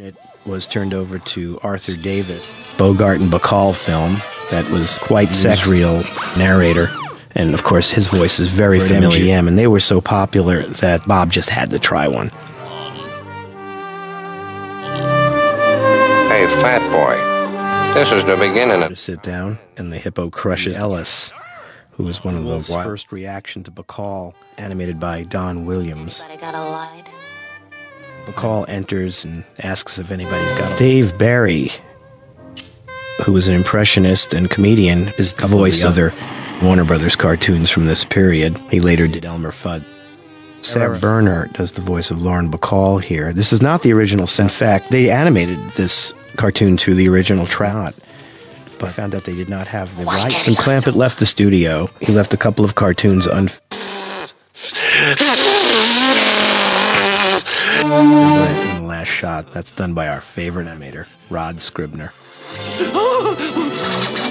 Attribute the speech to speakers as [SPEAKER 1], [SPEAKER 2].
[SPEAKER 1] It was turned over to Arthur Davis, Bogart and Bacall film that was quite sexreal narrator. And of course, his voice is very familiar. MGM, and they were so popular that Bob just had to try one.
[SPEAKER 2] Hey, fat boy, this is the beginning
[SPEAKER 1] To
[SPEAKER 2] of.
[SPEAKER 1] sit down, and the hippo crushes Ellis, who was one of the first reaction to Bacall, animated by Don Williams.
[SPEAKER 3] But I got a light.
[SPEAKER 1] Bacall enters and asks if anybody's got a Dave Barry, who was an impressionist and comedian, is the voice of other Warner Brothers cartoons from this period. He later did Elmer Fudd. Sara Berner does the voice of Lauren Bacall here. This is not the original. In fact, they animated this cartoon to the original Trout, but found that they did not have the right. When Clampett left the studio, he left a couple of cartoons un. Cigarette in the last shot. That's done by our favorite animator, Rod Scribner.